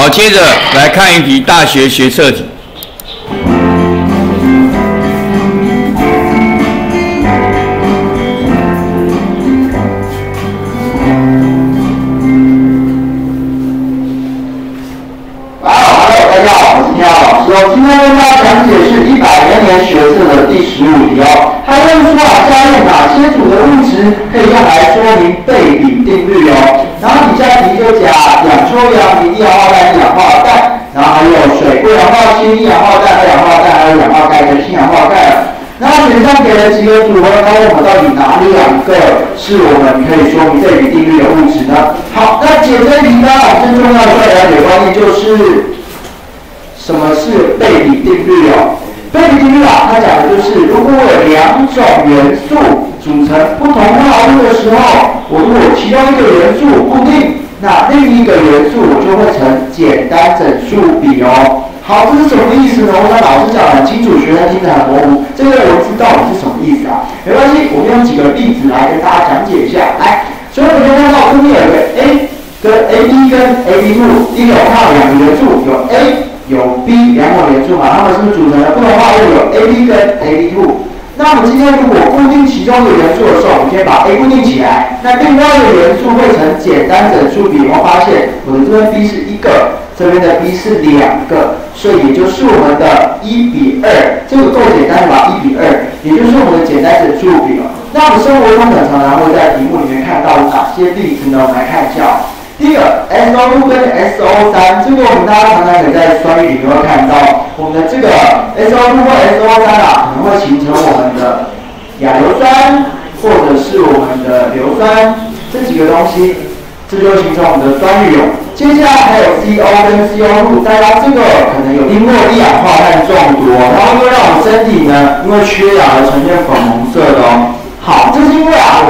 好，接着来看一题大学学设计。学测的第十五题哦。它问说啊，下列哪些组的物质可以用来说明倍比定律哦？然后底下题就讲氧、抽氧、一氧化氮、一氧化氮，然后还有水、过氧化氢、一氧化氮、二氧化氮，还有氧化钙跟氢氧化钙。然后选项给了几个组合，那我们到底哪两个是我们可以说明倍比定律的物质呢？好，那解这题呢，最重要的了解观念就是。什么是倍比定律哦？倍比定律啊，它讲的就是如果我有两种元素组成不同化合物的时候，我如果其中一个元素固定，那另一个元素我就会成简单整数比哦。好，这是什么意思呢？我想老师讲很清楚，学生听得很模糊。这个文字到底是什么意思啊？没关系，我们用几个例子来跟大家讲解一下。来，所以我们看到这边有个 A 跟 AB 跟 AB 数，一个看到两个元素有 A。有 B 两种元素嘛，它们是不是组成的不同化合物有 AB 跟 AB 2？那我们今天如果固定其中一个元素的时候，我们先把 A 固定起来，那另外一个元素会成简单整数比，我们发现我的这边 B 是一个，这边的 B 是两个，所以也就是我们的一比二，这个够简单的吧？一比二，也就是我们的简单整数比了。那我们生活中很常常会在题目里面看到哪些例子呢？我们来看一下。第一个 SO2 跟 SO3，这个我们大家常常可以在酸雨里面会看到，我们的这个 SO2 或 SO3 啊，可能会形成我们的亚硫酸或者是我们的硫酸这几个东西，这就形成我们的酸雨哦。接下来还有 CO 跟 CO2，大家这个可能有因为一氧化碳中毒，然后又让我们身体呢因为缺氧而呈现粉红色的哦。好，这是，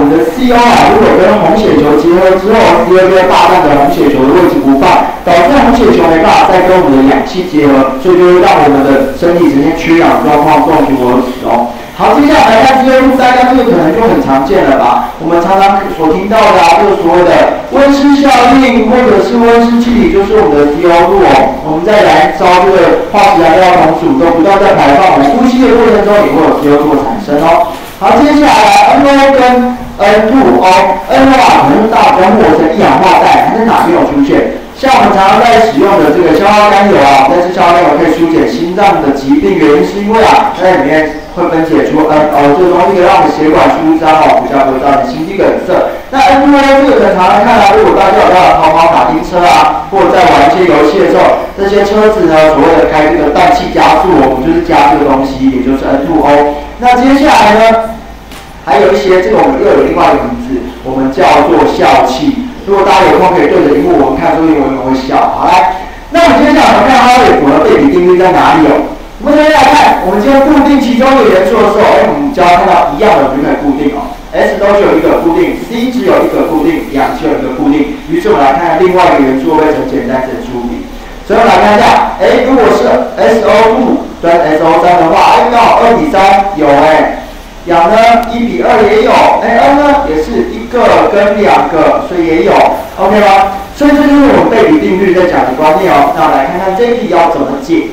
我们的 CO 啊，如果跟红血球结合之后，CO 就会霸占着红血球的位置不放，导致红血球没办法再跟我们的氧气结合，所以就会让我们的身体呈现缺氧状况，中毒而死哦。好，接下来看 CO2，大家这个可能就很常见了吧？我们常常所听到的啊，就是所谓的温室效应，或者是温室气体，就是我们的 CO2 哦。我们在燃烧这个化石燃料同时，都不断在排放，我们呼吸的过程中也会有 CO2 产生哦。好，接下来 NO 跟 N2O，NO 啊可能是大分或成一氧化氮，它在哪边有出现？像我们常常在使用的这个硝化甘油啊，但是硝化甘油可以疏解心脏的疾病，原因是因为啊，在里面会分解出 NO 这个东西，可以让我们血管舒张哦，比较不会造成心肌梗塞。那 N2O 这个常常看到，如果大家有在跑跑卡丁车啊，或者在玩一些游戏的时候，这些车子呢，所谓的开这个氮气加速，我们就是加这个东西，也就是 N2O。那接下来呢，一些这个我们又有另外一个名字，我们叫做笑气。如果大家有空可以对着荧幕，我们看说英文我们会笑。好来，那我们接下来我们看它的符合对比定律在哪里哦？我们先来看，我们今天固定其中一个元素的时候，哎，我们就要看到一样的就可以固定哦。S 都是有一个固定，C 只有一个固定，氧只有一个固定。于是我们来看另外一个元素会成简单整数比。所以我们来看一下，哎，如果是 SO2。跟 SO3 的话，哎，刚好二比三有哎，氧呢一比二也有，哎，N 呢也是一个跟两个，所以也有，OK 吗？所以这就是我们倍比定律在讲的观念哦。那我来看看这一题要怎么解。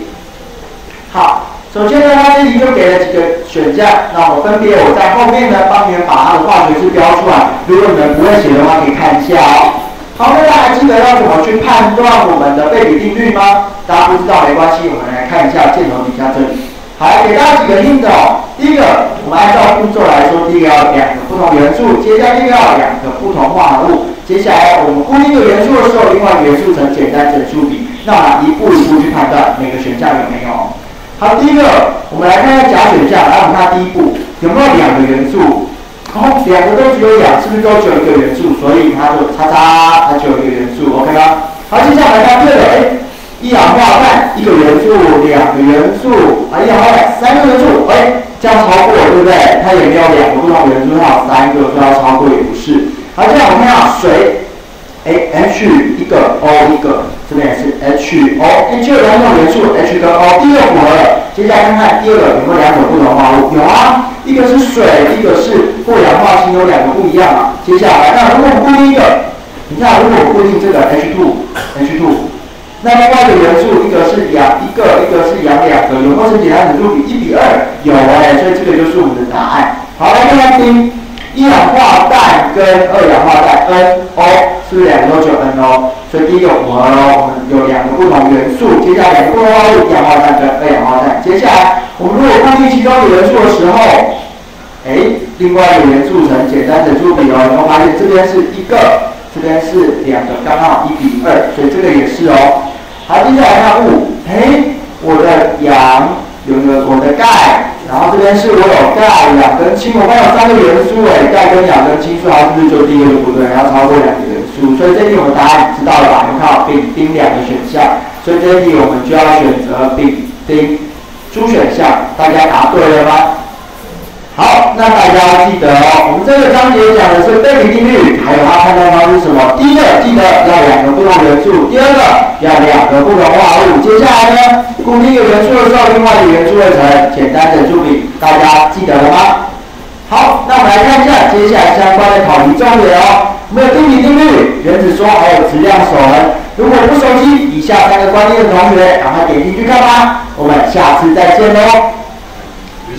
好，首先呢，它这题就给了几个选项，那我分别我在后面呢帮你们把它的化学式标出来，如果你们不会写的话，可以看一下哦。好，那大家还记得要怎么去判断我们的倍比定律吗？大家不知道没关系，我们来看一下箭头底下这里。好，给大家几个 hint 哦。第一个，我们按照步骤来说，第一个要两个不同元素，接下来第二个要两个不同化合物，接下来我们固定一个元素的时候，另外元素成简单整数比。那一步一步去判断每个选项有没有。好，第一个，我们来看一下假选项，来我们看第一步有没有两个元素。好，两个都只有氧，是不是都只有一个元素？所以它就叉叉，它只有一个元素，OK 吗？好，接下来看这个，哎，一氧化氮一个元素，两个元素，啊，一氧化氮三个元素，哎，这样超过对不对？它也没有两个不同元素，它有三个，所以要超过也不是。好，接下来我们看下水，哎，H 一个，O 一个，这边也是 H，O，H 有两种元素，H 跟 O，第一个符合了。接下来看看第二个有没有两种不同化合物？有啊。一个是水，一个是过氧化氢，有两个不一样啊。接下来，那如果我固定一个，你看，如果我固定这个 H2，H2，那另外一个元素，一个是阳一个，一个是阳两个，有没有成简单指数比一比二？有哎，所以这个就是我们的答案。好，来看看听，一氧化氮跟二氧化氮 NO 是不是两个都只有 NO？所以第一个符合喽，我们有两个不同元素，接下来两个不同化物，一氧化氮跟二氧化氮。接下来我们如果放进其中的元素的时候，哎，另外一个元素成简单整数比哦，你会发现这边是一个，这边是两个，刚好一比二，所以这个也是哦。好，接下来看物，哎，我的氧有个我的钙，然后这边是我有钙、氧跟氢，我们有三个元素哎，钙跟氧跟氢，所以它是不是就第一个不对？要超过两个元素，所以这题我们答案知道了吧？有看丙丁两个选项，所以这题我们就要选择丙丁出选项，大家答对了吗？好，那大家记得哦，我们这个章节讲的是倍比定律，还有它判断方式什么？第一个记得要两个不同元素，第二个要两个不同化合物。接下来呢，固定一个元素的时候，另外一个元素会成简单整数比，大家记得了吗？好，那我们来看一下接下来相关的考题重点哦。我们有定比定律、原子说还有质量守恒。如果不熟悉以下三个观念的同学，赶快点进去看吧。我们下次再见喽。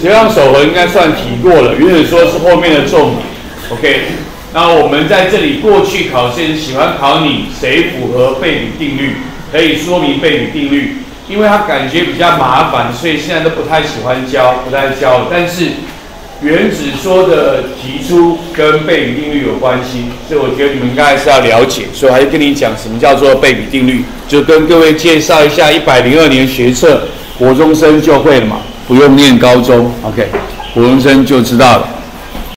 质量守恒应该算提过了，原子说是后面的重点。OK，那我们在这里过去考试喜欢考你谁符合倍比定律，可以说明倍比定律，因为它感觉比较麻烦，所以现在都不太喜欢教，不太教。但是原子说的提出跟倍比定律有关系，所以我觉得你们应该还是要了解，所以还是跟你讲什么叫做倍比定律，就跟各位介绍一下一百零二年学测国中生就会了嘛。不用念高中，OK，普通生就知道了。